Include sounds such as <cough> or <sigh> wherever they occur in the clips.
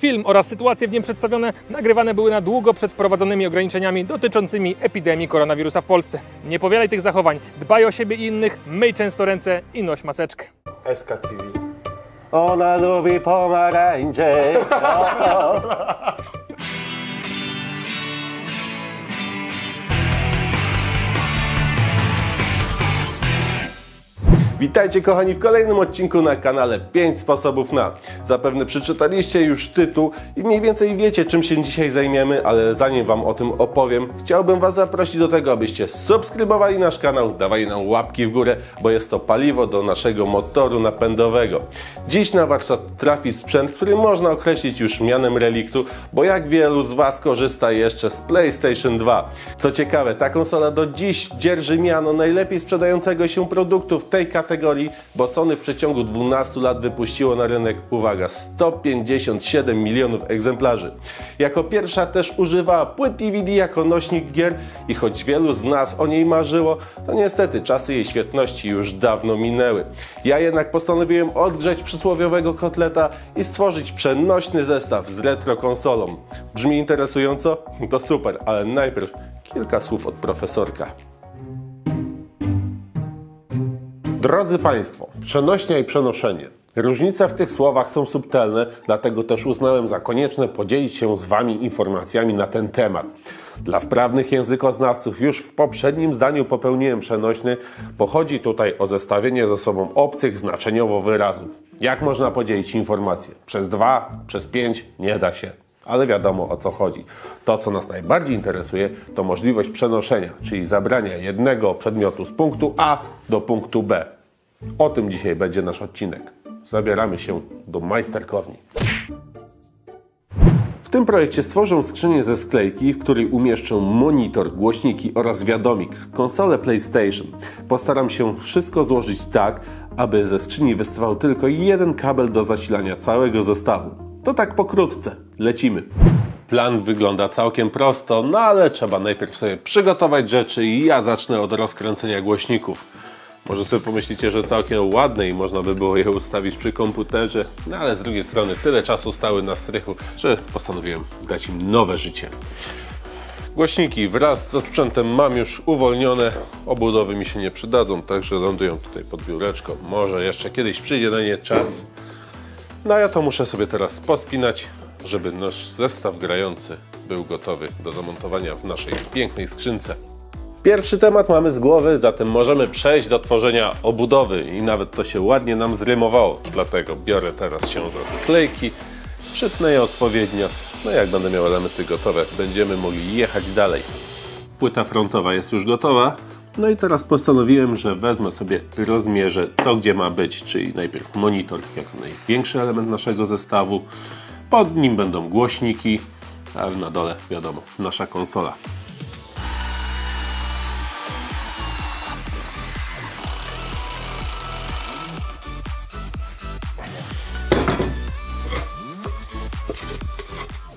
Film oraz sytuacje w nim przedstawione nagrywane były na długo przed wprowadzonymi ograniczeniami dotyczącymi epidemii koronawirusa w Polsce. Nie powielaj tych zachowań, dbaj o siebie i innych, myj często ręce i noś maseczkę. SKTV. Ona lubi pomarańcze. <laughs> Witajcie kochani w kolejnym odcinku na kanale 5 sposobów na. Zapewne przeczytaliście już tytuł i mniej więcej wiecie czym się dzisiaj zajmiemy, ale zanim wam o tym opowiem, chciałbym was zaprosić do tego, abyście subskrybowali nasz kanał, dawali nam łapki w górę, bo jest to paliwo do naszego motoru napędowego. Dziś na warsztat trafi sprzęt, który można określić już mianem reliktu, bo jak wielu z was korzysta jeszcze z PlayStation 2. Co ciekawe, ta konsola do dziś dzierży miano najlepiej sprzedającego się produktu w tej kategorii kategorii, bo Sony w przeciągu 12 lat wypuściło na rynek, uwaga, 157 milionów egzemplarzy. Jako pierwsza też używała płyt DVD jako nośnik gier i choć wielu z nas o niej marzyło, to niestety czasy jej świetności już dawno minęły. Ja jednak postanowiłem odgrzeć przysłowiowego kotleta i stworzyć przenośny zestaw z retro konsolą. Brzmi interesująco? <laughs> To super, ale najpierw kilka słów od profesorka. Drodzy Państwo, przenośnia i przenoszenie. Różnice w tych słowach są subtelne, dlatego też uznałem za konieczne podzielić się z Wami informacjami na ten temat. Dla wprawnych językoznawców już w poprzednim zdaniu popełniłem przenośny, bo chodzi tutaj o zestawienie ze sobą obcych znaczeniowo wyrazów. Jak można podzielić informacje? Przez dwa, przez pięć nie da się ale wiadomo o co chodzi. To, co nas najbardziej interesuje, to możliwość przenoszenia, czyli zabrania jednego przedmiotu z punktu A do punktu B. O tym dzisiaj będzie nasz odcinek. Zabieramy się do majsterkowni. W tym projekcie stworzę skrzynię ze sklejki, w której umieszczę monitor, głośniki oraz wiadomik konsolę PlayStation. Postaram się wszystko złożyć tak, aby ze skrzyni wystawał tylko jeden kabel do zasilania całego zestawu. To tak pokrótce. Lecimy. Plan wygląda całkiem prosto, no ale trzeba najpierw sobie przygotować rzeczy i ja zacznę od rozkręcenia głośników. Może sobie pomyślicie, że całkiem ładne i można by było je ustawić przy komputerze, no ale z drugiej strony tyle czasu stały na strychu, że postanowiłem dać im nowe życie. Głośniki wraz ze sprzętem mam już uwolnione, obudowy mi się nie przydadzą, także lądują tutaj pod biureczką. Może jeszcze kiedyś przyjdzie na nie czas. No ja to muszę sobie teraz pospinać, żeby nasz zestaw grający był gotowy do zamontowania w naszej pięknej skrzynce. Pierwszy temat mamy z głowy, zatem możemy przejść do tworzenia obudowy i nawet to się ładnie nam zrymowało. Dlatego biorę teraz się za sklejki, przytnę je odpowiednio. No jak będę miał elementy gotowe, będziemy mogli jechać dalej. Płyta frontowa jest już gotowa. No i teraz postanowiłem, że wezmę sobie rozmierzę co gdzie ma być, czyli najpierw monitor jako największy element naszego zestawu, pod nim będą głośniki, a na dole wiadomo, nasza konsola.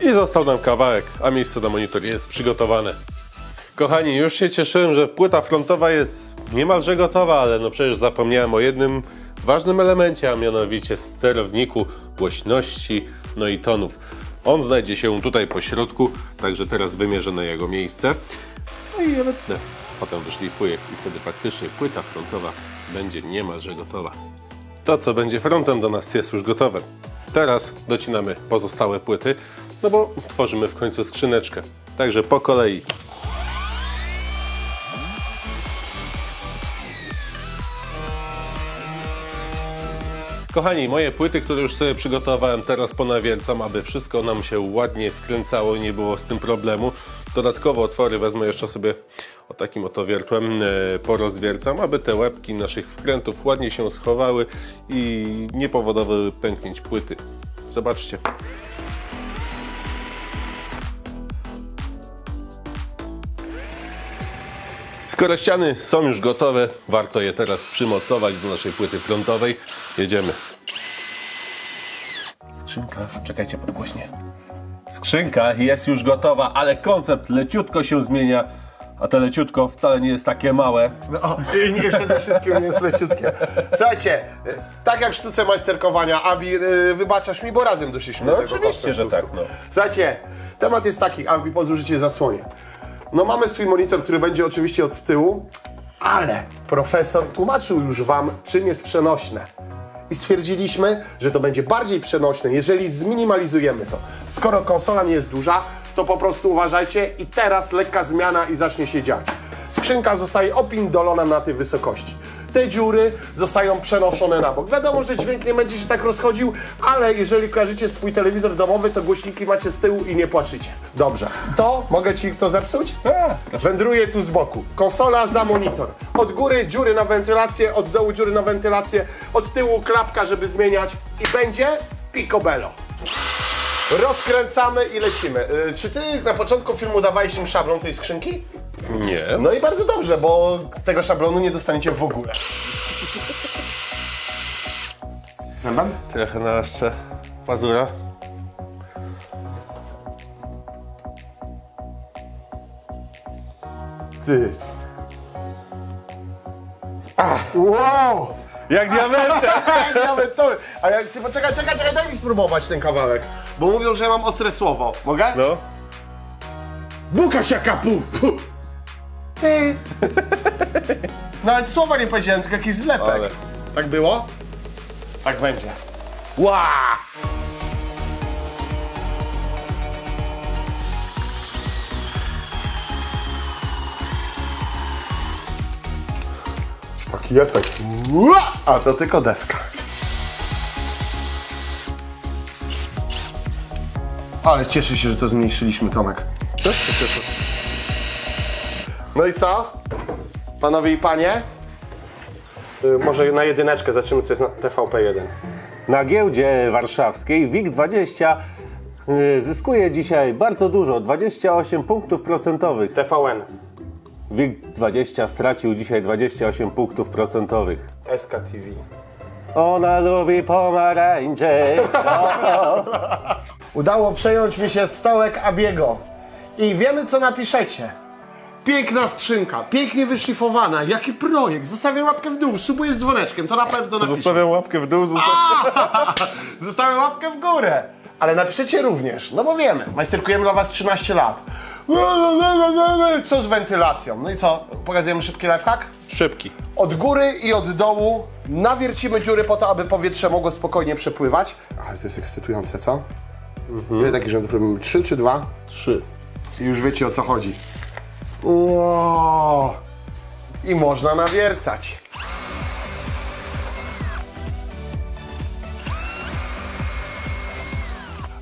I został nam kawałek, a miejsce na monitor jest przygotowane. Kochani, już się cieszyłem, że płyta frontowa jest niemalże gotowa, ale no przecież zapomniałem o jednym ważnym elemencie, a mianowicie sterowniku głośności, no i tonów. On znajdzie się tutaj po środku, także teraz wymierzę na jego miejsce. No i ewentualnie potem wyszlifuję i wtedy faktycznie płyta frontowa będzie niemalże gotowa. To, co będzie frontem do nas jest już gotowe. Teraz docinamy pozostałe płyty, no bo tworzymy w końcu skrzyneczkę. Także po kolei Kochani, moje płyty, które już sobie przygotowałem, teraz ponawiercam, aby wszystko nam się ładnie skręcało i nie było z tym problemu. Dodatkowo otwory wezmę jeszcze sobie o takim oto wiertłem e, porozwiercam, aby te łebki naszych wkrętów ładnie się schowały i nie powodowały pęknięć płyty. Zobaczcie. Skoro ściany są już gotowe, warto je teraz przymocować do naszej płyty frontowej. Jedziemy. Skrzynka, czekajcie podgłośnie. Skrzynka jest już gotowa, ale koncept leciutko się zmienia, A te leciutko wcale nie jest takie małe. No, i nie przede wszystkim nie jest leciutkie. Słuchajcie, y, tak jak w sztuce majsterkowania, Abi, y, wybaczasz mi, bo razem doszliśmy No do tego oczywiście, że tak, no. Słuchajcie, temat jest taki, Abi, pozwól, że cię zasłonię. No mamy swój monitor, który będzie oczywiście od tyłu, ale profesor tłumaczył już wam, czym jest przenośne. I stwierdziliśmy, że to będzie bardziej przenośne, jeżeli zminimalizujemy to. Skoro konsola nie jest duża, to po prostu uważajcie i teraz lekka zmiana i zacznie się dziać. Skrzynka zostaje opindolona na tej wysokości. Te dziury zostają przenoszone na bok. Wiadomo, że dźwięk nie będzie się tak rozchodził, ale jeżeli kojarzycie swój telewizor domowy, to głośniki macie z tyłu i nie płaczycie. Dobrze. To mogę ci to zepsuć? Wędruje tu z boku. Konsola za monitor. Od góry dziury na wentylację, od dołu dziury na wentylację, od tyłu klapka, żeby zmieniać i będzie picobello. Rozkręcamy i lecimy. Y, czy ty na początku filmu dawałeś im szablon tej skrzynki? Nie. No i bardzo dobrze, bo tego szablonu nie dostaniecie w ogóle. Zębem? Trochę na jeszcze pazura. Ty. Wow! Jak diamenty! <laughs> Nawet to. A jak ty poczekaj, czekaj, czekaj, daj mi spróbować ten kawałek. Bo mówią, że ja mam ostre słowo. Mogę? No. Buka się kapu! Ty! <laughs> Nawet słowa nie powiedziałem, tylko jakiś zlepek. Ale- Tak było? Tak będzie. Ła! Taki efekt. Ua! A to tylko deska. Ale cieszę się, że to zmniejszyliśmy, Tomek. No i co? Panowie i panie? Y, może na jedyneczkę zaczniemy sobie na TVP1. Na giełdzie warszawskiej WIG20 y, zyskuje dzisiaj bardzo dużo, 28 punktów procentowych. TVN. WIG20 stracił dzisiaj 28 punktów procentowych. SKTV. Ona lubi pomarańcze. Udało przejąć mi się stołek Abiego. I wiemy, co napiszecie. Piękna skrzynka, pięknie wyszlifowana. Jaki projekt? Zostawiam łapkę w dół, subuję z dzwoneczkiem, to na pewno napiszę. Zostawiam łapkę w dół. Zostawiam... <laughs> Zostawiam łapkę w górę. Ale napiszecie również, no bo wiemy, majsterkujemy dla was 13 lat. Co z wentylacją? No i co? Pokazujemy szybki lifehack? Szybki. Od góry i od dołu nawiercimy dziury po to, aby powietrze mogło spokojnie przepływać. Ale to jest ekscytujące, co? Ile takich rzędów robimy? Trzy czy dwa? Trzy. I już wiecie o co chodzi. Wow. I można nawiercać.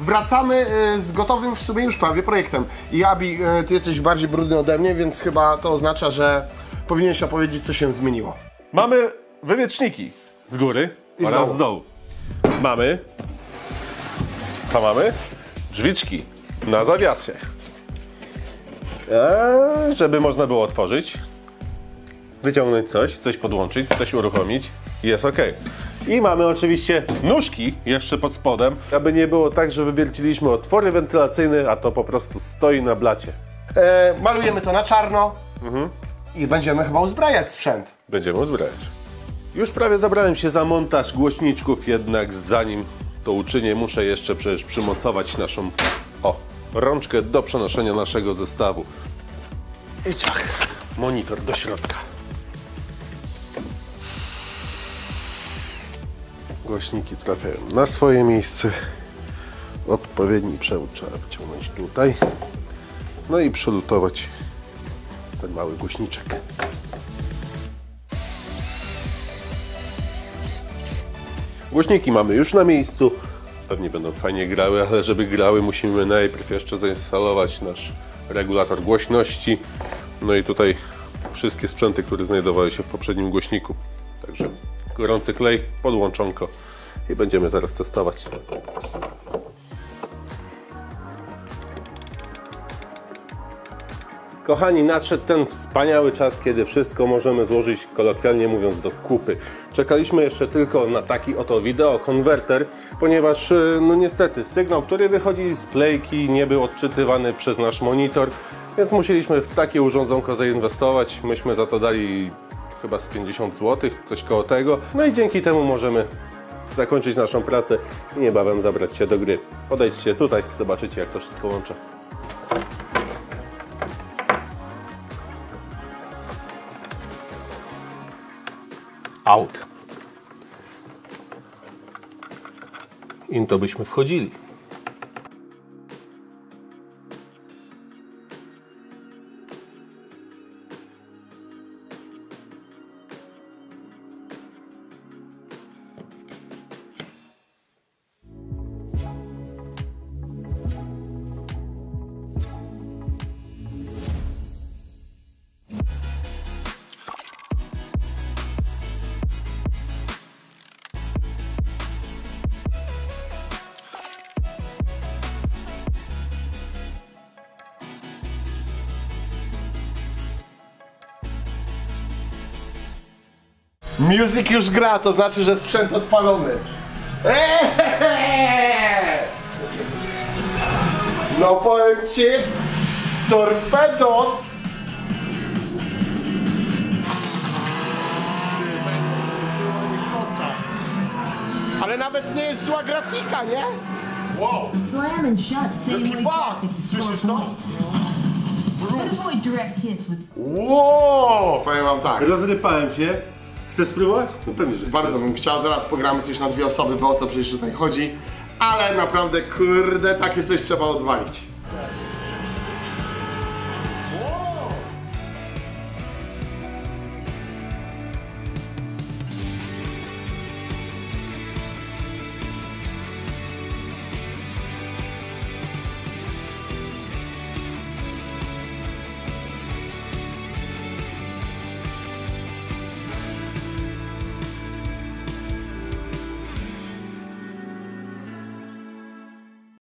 Wracamy y, z gotowym w sumie już prawie projektem. I Abi, y, ty jesteś bardziej brudny ode mnie, więc chyba to oznacza, że powinieneś opowiedzieć, co się zmieniło. Mamy wywieczniki z góry I oraz dołu. z dołu. Mamy. Co mamy? Drzwiczki na zawiasie. Eee, żeby można było otworzyć, wyciągnąć coś, coś podłączyć, coś uruchomić. Jest ok. I mamy oczywiście nóżki jeszcze pod spodem, aby nie było tak, że wywierciliśmy otwory wentylacyjne, a to po prostu stoi na blacie. E, malujemy to na czarno i będziemy chyba uzbrajać sprzęt. Będziemy uzbrajać. Już prawie zabrałem się za montaż głośniczków, jednak zanim to uczynię, muszę jeszcze przecież przymocować naszą rączkę do przenoszenia naszego zestawu. I ciach, monitor do środka. Głośniki trafiają na swoje miejsce. Odpowiedni przewód trzeba wyciągnąć tutaj. No i przelutować ten mały głośniczek. Głośniki mamy już na miejscu. Pewnie będą fajnie grały, ale żeby grały musimy najpierw jeszcze zainstalować nasz regulator głośności. No i tutaj wszystkie sprzęty, które znajdowały się w poprzednim głośniku. Także gorący klej, podłączonko i będziemy zaraz testować. Kochani, nadszedł ten wspaniały czas, kiedy wszystko możemy złożyć, kolokwialnie mówiąc, do kupy. Czekaliśmy jeszcze tylko na taki oto wideokonwerter, ponieważ, e, no niestety, sygnał, który wychodzi z playki, nie był odczytywany przez nasz monitor Więc musieliśmy w takie urządzonko zainwestować. Myśmy za to dali chyba z 50 zł, coś koło tego. No i dzięki temu możemy zakończyć naszą pracę i niebawem zabrać się do gry. Podejdźcie tutaj, zobaczycie jak to wszystko łączę. Out. In to byśmy wchodzili. Music już gra, to znaczy, że sprzęt odpalony. Eee! No powiem ci, torpedos. Ale nawet nie jest zła grafika, nie? Wow! Slam and shut, same Jaki way bas! Słyszysz to? Wow! Powiem wam tak. Rozrypałem się. Chcesz spróbować? No pewnie, że Bardzo bym chciał, zaraz pogramy coś na dwie osoby, bo o to przecież tutaj chodzi. Ale naprawdę, kurde, takie coś trzeba odwalić.